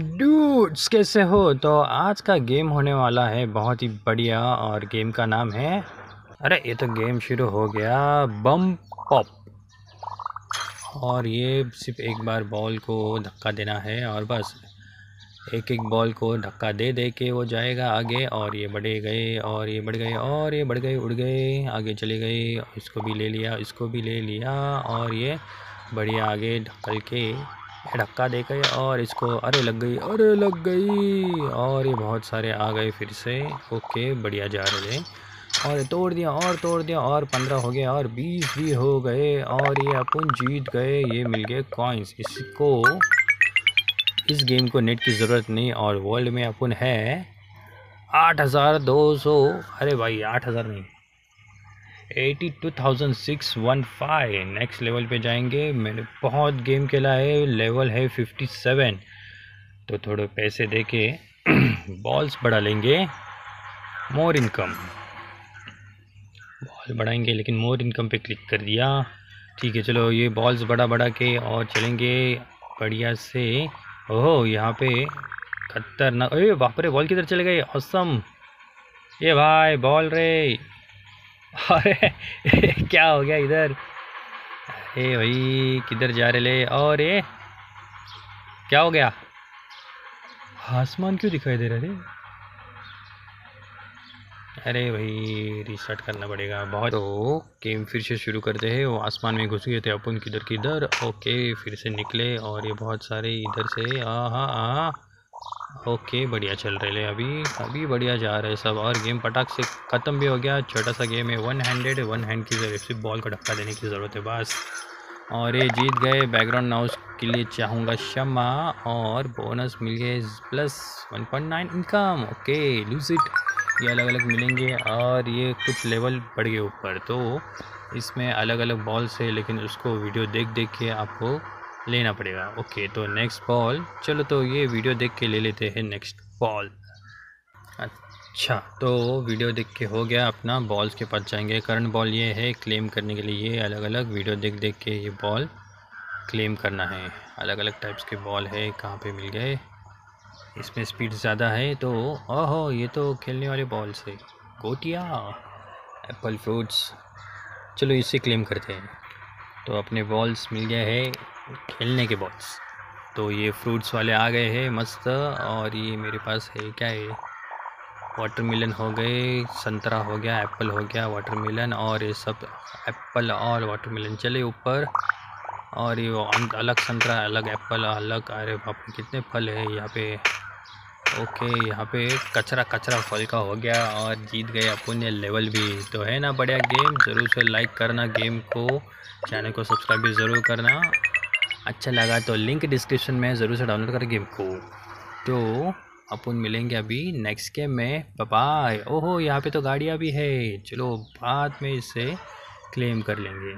Fruits कैसे हो? तो आज का गेम होने वाला है बहुत ही बढ़िया और गेम का नाम है, अरे, ये तो गेम शुरू हो गया बम पॉप और ये सिर्फ़ एक बार बॉल को धक्का देना है और बस, एक एक बॉल को धक्का दे दे के वो जाएगा आगे और ये बढ़े गए और ये बढ़ गए और ये बढ़ गए, उड़ गए, आगे चले गए, इसको भी ले लिया, इसको भी ले लिया और ये बढ़िया आगे ढक्कल के धक्का दे गए और इसको अरे लग गई, अरे लग गई। और ये बहुत सारे आ गए फिर से। ओके, बढ़िया जा रहे हैं। और तोड़ दिया, और तोड़ दिया, और पंद्रह हो गया और बीस भी हो गए। और ये अपन जीत गए, ये मिल गए कॉइन्स इसको, इस गेम को नेट की ज़रूरत नहीं, और वर्ल्ड में अपन है आठ हज़ार दो सौ। अरे भाई, आठ हज़ार नहीं। Eighty two thousand six one five. Next level पे जाएँगे। मैंने बहुत गेम खेला है। लेवल है फिफ्टी सेवन तो थोड़े पैसे दे के बॉल्स बढ़ा लेंगे। मोर इनकम बॉल बढ़ाएँगे, लेकिन मोर इनकम पे क्लिक कर दिया। ठीक है, चलो ये बॉल्स बड़ा बड़ा के और चलेंगे। बढ़िया से। ओह, यहाँ पे खतरनाक। अरे बाप रे बॉल किधर चले गए? औसम ये भाई बॉल रे। अरे क्या हो गया इधर? अरे भाई, किधर जा रहे ले? और ये? क्या हो गया? आसमान क्यों दिखाई दे रहा थे अरे भाई रिस्टार्ट करना पड़ेगा। बहुत तो गेम फिर से शुरू करते हैं। वो आसमान में घुस गए थे अपन किधर किधर। ओके फिर से निकले और ये बहुत सारे इधर से आ हाँ आ ओके, बढ़िया चल रहे ले अभी। अभी बढ़िया जा रहे सब। और गेम पटाख से ख़त्म भी हो गया। छोटा सा गेम है। वन हैंडेड वन हैंड की ज़रूरत सिर्फ़ बॉल को धक्का देने की ज़रूरत है, बस। और ये जीत गए। बैकग्राउंड नाउस के लिए चाहूँगा क्षमा और बोनस मिल गए। Plus one point nine income okay lose it ये अलग अलग मिलेंगे। और ये कुछ लेवल बढ़ गए ऊपर। तो इसमें अलग अलग बॉल्स है, लेकिन उसको वीडियो देख देख के आपको लेना पड़ेगा। ओके तो नेक्स्ट बॉल चलो तो ये वीडियो देख के ले लेते हैं नेक्स्ट बॉल अच्छा तो वीडियो देख के हो गया अपना। बॉल्स के पास जाएँगे। करंट बॉल ये है क्लेम करने के लिए ये अलग अलग वीडियो देख देख के ये बॉल क्लेम करना है। अलग अलग टाइप्स के बॉल है, कहाँ पे मिल गए? इसमें स्पीड ज़्यादा है तो ओहो, ये तो खेलने वाले बॉल से गोटिया एप्पल फ्रूट्स चलो इसे क्लेम करते हैं। तो अपने बॉल्स मिल गए हैं खेलने के बॉल्स तो ये फ्रूट्स वाले आ गए हैं मस्त, और ये मेरे पास है क्या है वाटरमेलन हो गए, संतरा हो गया एप्पल हो गया वाटरमेलन और ये सब एप्पल और वाटरमेलन चले ऊपर। और ये अलग संतरा, अलग एप्पल अलग, अरे बाप, कितने फल है यहाँ पे। ओके, यहाँ पे कचरा कचरा फल का हो गया और जीत गए अपन लेवल भी। तो है ना बढ़िया गेम ज़रूर से लाइक करना गेम को चैनल को सब्सक्राइब भी ज़रूर करना। अच्छा लगा तो लिंक डिस्क्रिप्शन में ज़रूर से डाउनलोड कर गेम को। तो अपन मिलेंगे अभी नेक्स्ट गेम में। बाय ओहो, यहाँ पे तो गाड़ियाँ भी है। चलो बाद में इसे क्लेम कर लेंगे।